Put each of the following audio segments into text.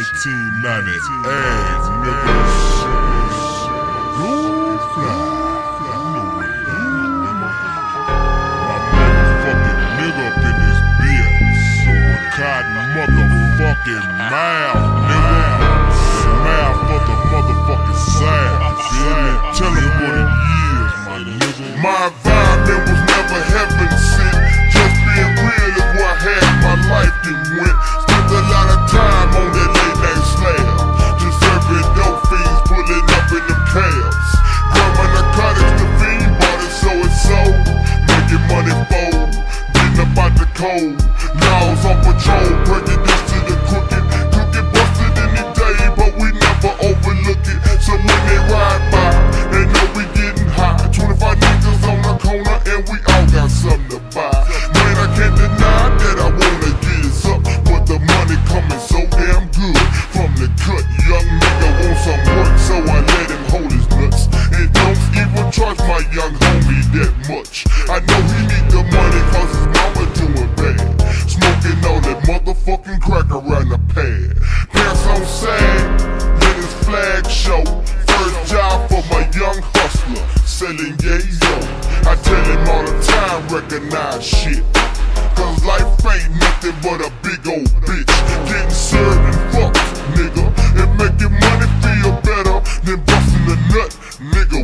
1990. Hey, niggas. Cold. Laws on patrol, to the crooked. Get busted day, but we never overlook it. So when they ride by, they know we getting high. 25 niggas on the corner, and we all got something to buy. Man, I can't deny that I wanna get up, but the money coming so damn good from the cut. Young nigga want some work, so I let him hold his nuts. And don't even charge my young homie that much. I know he need selling yayo. I tell him all the time, recognize shit. Cause life ain't nothing but a big old bitch. Getting served and fucked, nigga. And making money feel better than busting a nut, nigga.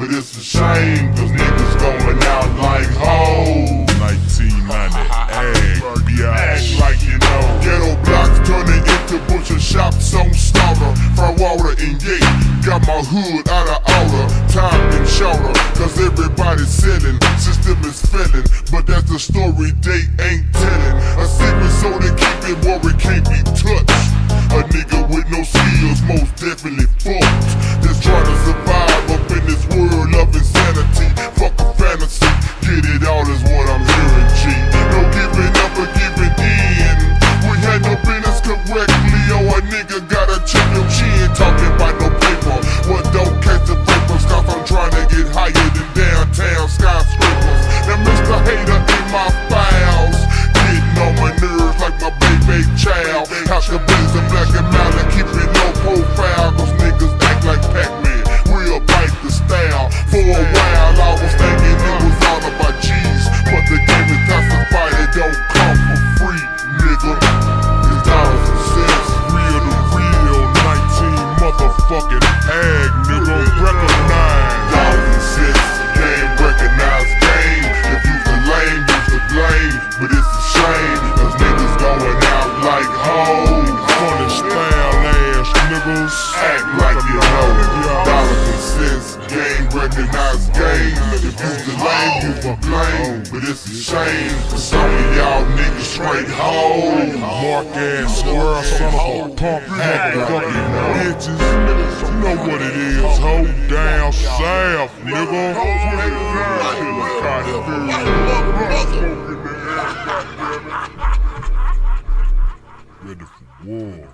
But it's a shame, cause niggas going out like hoes. 1990, ag, Act like you know. Ghetto blocks turning into butcher shops on slaughter. From water and yay. Got my hood out of order. Time and shorter. Cause everybody's selling. System is failing. But that's the story they ain't telling. A secret so they keep it where it can't be touched. Get it all is what I'm hearing, game recognized game. If you's the you for blame. But it's a shame, cause some of y'all niggas straight hoes. Mark ass squirrel, son of a punk motherfucking bitches. You know what it is, ho. Down south, nigga. Ready for war.